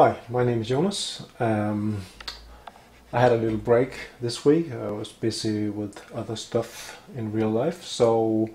Hi, my name is Jonas. Um, I had a little break this week. I was busy with other stuff in real life, so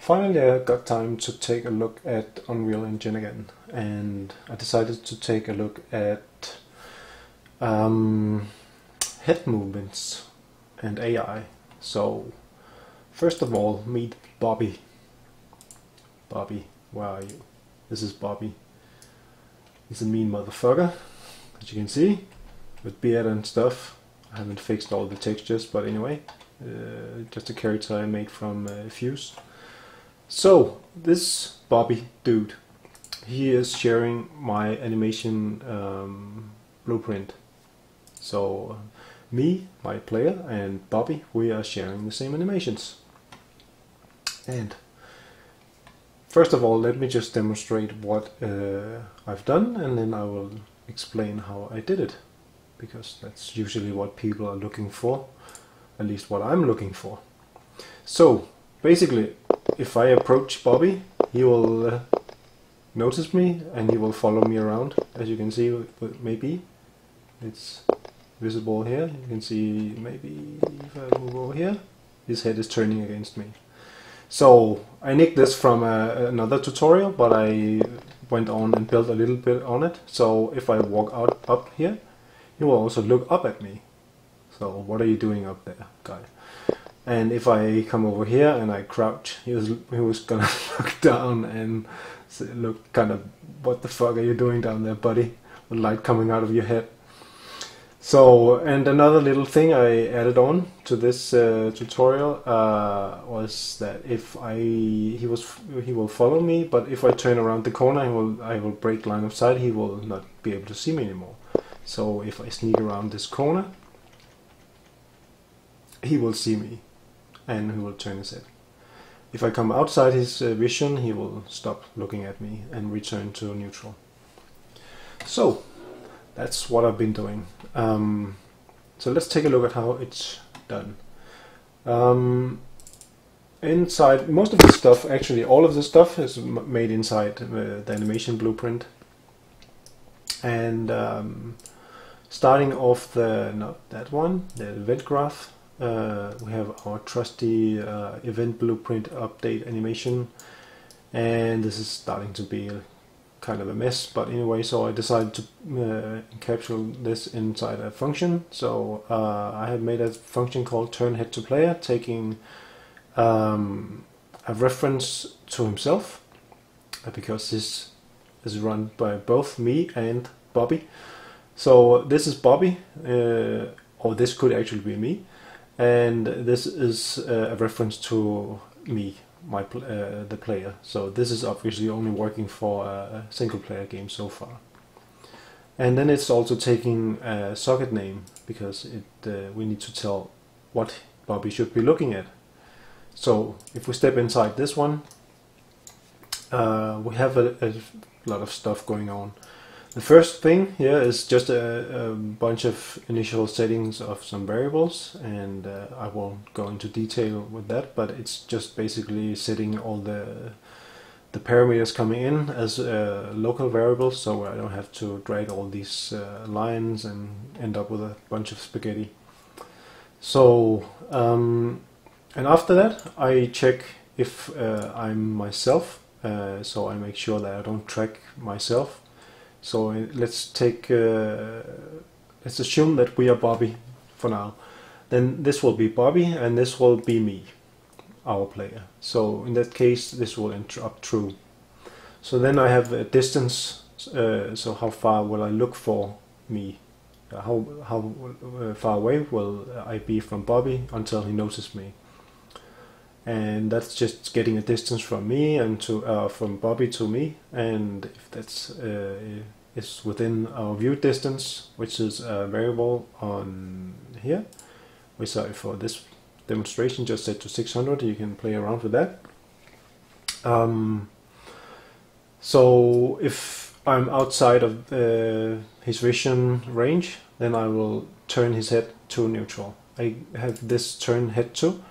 finally I got time to take a look at Unreal Engine again, and I decided to take a look at um, head movements and AI. So, first of all, meet Bobby. Bobby, where are you? This is Bobby. He's a mean motherfucker, as you can see, with beard and stuff. I haven't fixed all the textures, but anyway, uh, just a character I made from uh, Fuse. So, this Bobby dude, he is sharing my animation um, blueprint. So, me, my player, and Bobby, we are sharing the same animations. And First of all, let me just demonstrate what uh, I've done and then I will explain how I did it. Because that's usually what people are looking for, at least what I'm looking for. So, basically, if I approach Bobby, he will uh, notice me and he will follow me around, as you can see, maybe. It's visible here, you can see maybe if I move over here, his head is turning against me. So I nicked this from uh, another tutorial, but I went on and built a little bit on it. So if I walk out up here, he will also look up at me. So what are you doing up there, guy? And if I come over here and I crouch, he was he was gonna look down and look kind of, what the fuck are you doing down there, buddy? With light coming out of your head. So, and another little thing I added on to this uh, tutorial uh, was that if I he was he will follow me, but if I turn around the corner, I will I will break line of sight. He will not be able to see me anymore. So if I sneak around this corner, he will see me, and he will turn his head. If I come outside his uh, vision, he will stop looking at me and return to neutral. So that's what I've been doing. Um, so let's take a look at how it's done. Um, inside, most of the stuff, actually all of the stuff is made inside uh, the animation blueprint. And um, starting off the, not that one, the event graph, uh, we have our trusty uh, event blueprint update animation and this is starting to be kind of a mess, but anyway, so I decided to uh, encapsulate this inside a function. So uh, I have made a function called turn head to player, taking um, a reference to himself, uh, because this is run by both me and Bobby. So this is Bobby, uh, or this could actually be me, and this is uh, a reference to me my uh, the player. So this is obviously only working for a single player game so far. And then it's also taking a socket name because it uh, we need to tell what Bobby should be looking at. So if we step inside this one, uh, we have a, a lot of stuff going on. The first thing here is just a, a, bunch of initial settings of some variables and uh, I won't go into detail with that but it's just basically setting all the the parameters coming in as uh, local variables so I don't have to drag all these uh, lines and end up with a bunch of spaghetti. So um, and after that I check if uh, I'm myself uh, so I make sure that I don't track myself so uh, let's take, uh, let's assume that we are Bobby for now. Then this will be Bobby and this will be me, our player. So in that case, this will interrupt true. So then I have a distance, uh, so how far will I look for me? How, how uh, far away will I be from Bobby until he notices me? And that's just getting a distance from me and to uh, from Bobby to me. And if that's uh, is within our view distance which is a variable on here we I for this demonstration just set to 600 you can play around with that. Um, so if I'm outside of uh, his vision range then I will turn his head to neutral. I have this turn head to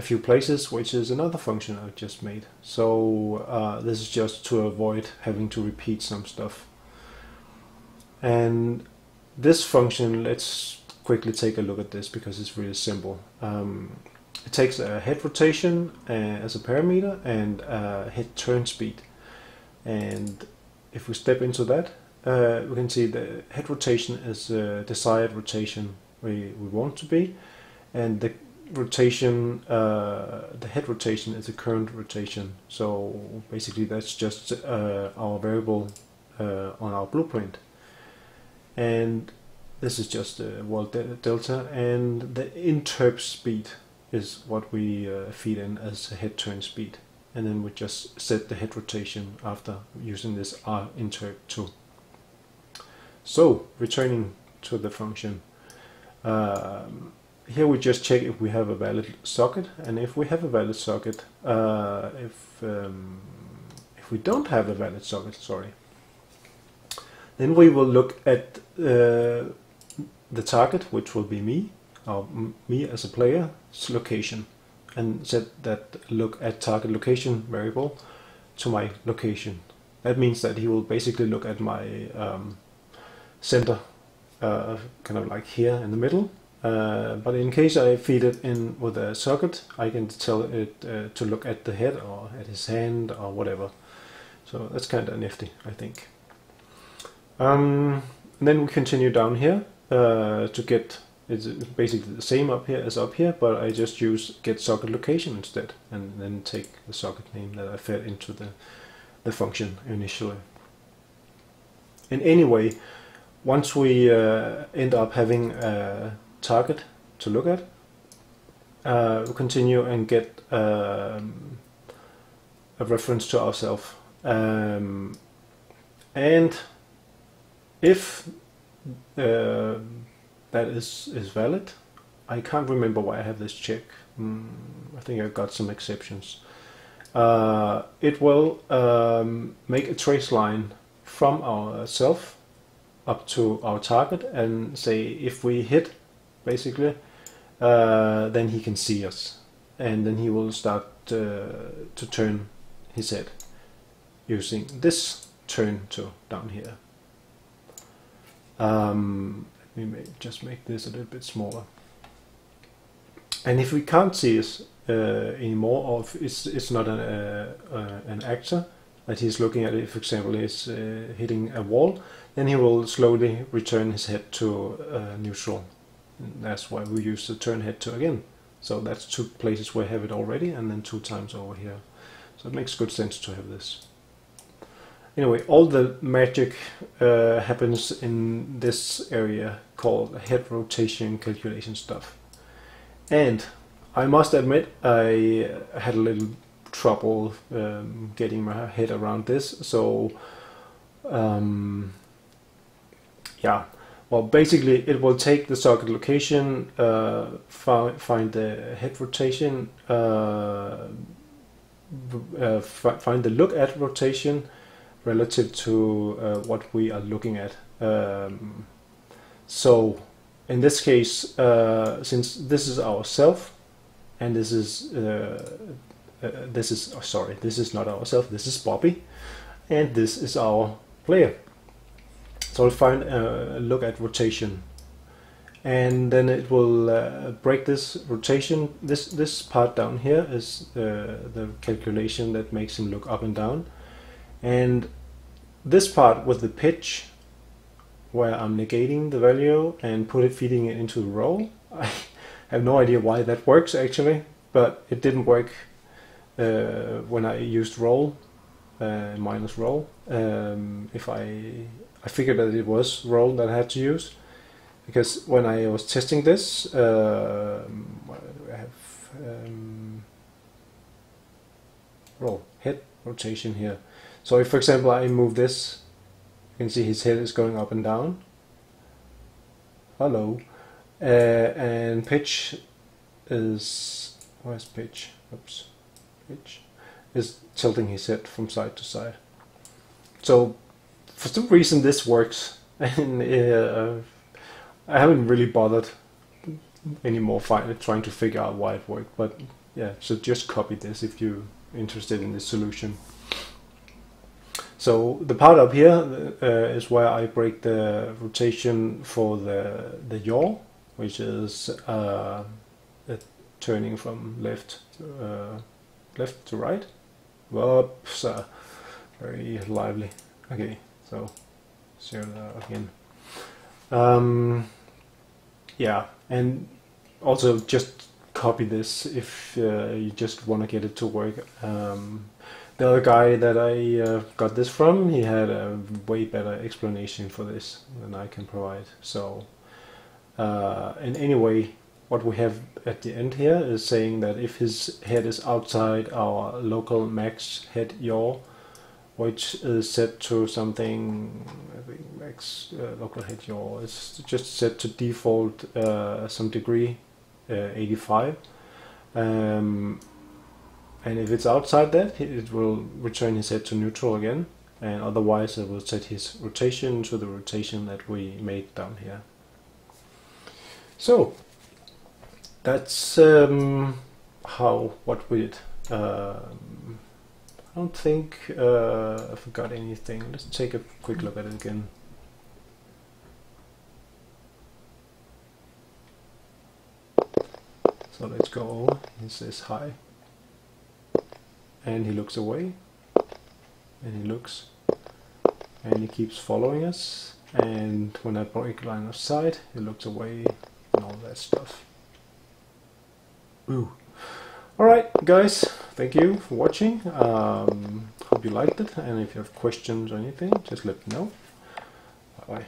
a few places, which is another function I've just made. So uh, this is just to avoid having to repeat some stuff. And this function, let's quickly take a look at this because it's really simple. Um, it takes a head rotation uh, as a parameter and a head turn speed. And if we step into that, uh, we can see the head rotation is a desired rotation we, we want to be, and the rotation, uh, the head rotation is a current rotation. So basically that's just uh, our variable uh, on our blueprint. And this is just a world delta, and the interp speed is what we uh, feed in as a head turn speed. And then we just set the head rotation after using this R interp tool. So returning to the function, um, here we just check if we have a valid socket, and if we have a valid socket, uh, if um, if we don't have a valid socket, sorry, then we will look at uh, the target, which will be me, or me as a player's location, and set that look at target location variable to my location. That means that he will basically look at my um, center, uh, kind of like here in the middle. Uh, but in case I feed it in with a socket, I can tell it uh, to look at the head or at his hand or whatever. So that's kind of nifty, I think. Um, then we continue down here uh, to get it's basically the same up here as up here, but I just use get socket location instead, and then take the socket name that I fed into the the function initially. In any way, once we uh, end up having a target to look at, uh, we continue and get um, a reference to ourselves. Um, and if uh, that is, is valid, I can't remember why I have this check. Mm, I think I've got some exceptions. Uh, it will um, make a trace line from our self up to our target and say if we hit basically uh, then he can see us. And then he will start uh, to turn his head using this turn to down here. Um, let me make, just make this a little bit smaller. And if we can't see us uh, anymore or if it's, it's not an, uh, uh, an actor that he's looking at, if for example he's uh, hitting a wall then he will slowly return his head to uh, neutral. And that's why we use the turn head to again. So that's two places where I have it already and then two times over here. So it makes good sense to have this. Anyway, all the magic uh, happens in this area called head rotation calculation stuff. And I must admit I had a little trouble um, getting my head around this. So um, yeah, well, basically it will take the socket location, uh, find, find the head rotation, uh, uh, find the look at rotation relative to uh, what we are looking at. Um, so in this case, uh, since this is our self, and this is this is oh, sorry, this is not ourself. This is Bobby, and this is our player. So I'll find a uh, look at rotation and then it will uh, break this rotation. This this part down here is uh, the calculation that makes him look up and down, and this part with the pitch, where I'm negating the value and put it feeding it into the roll. I have no idea why that works actually, but it didn't work uh, when I used roll uh, minus roll. Um, if I I figured that it was roll that I had to use because when I was testing this, uh, I have um, roll head rotation here. So if, for example, I move this, you can see his head is going up and down. Hello, uh, and pitch is where's pitch? Oops, pitch is tilting his head from side to side. So for some reason this works, and uh, I haven't really bothered anymore trying to figure out why it worked. But yeah, so just copy this if you're interested in this solution. So the part up here uh, is where I break the rotation for the the yaw, which is uh, turning from left uh, left to right. Whoops, uh, very lively. Okay, so share that again. Um, yeah, and also just copy this if uh, you just want to get it to work. Um, the other guy that I uh, got this from, he had a way better explanation for this than I can provide. So, uh, and anyway, what we have at the end here is saying that if his head is outside our local max head yaw, which is set to something, I think max uh, local head yaw is just set to default uh, some degree, uh, 85. Um, and if it's outside that it will return his head to neutral again and otherwise it will set his rotation to the rotation that we made down here. So that's um, how what we did. Um, I don't think uh, I forgot anything. Let's take a quick look at it again. So let's go. He says hi and he looks away and he looks and he keeps following us and when I break line of sight he looks away and all that stuff. Ooh. Alright guys, thank you for watching. Um, hope you liked it and if you have questions or anything just let me know. Bye bye.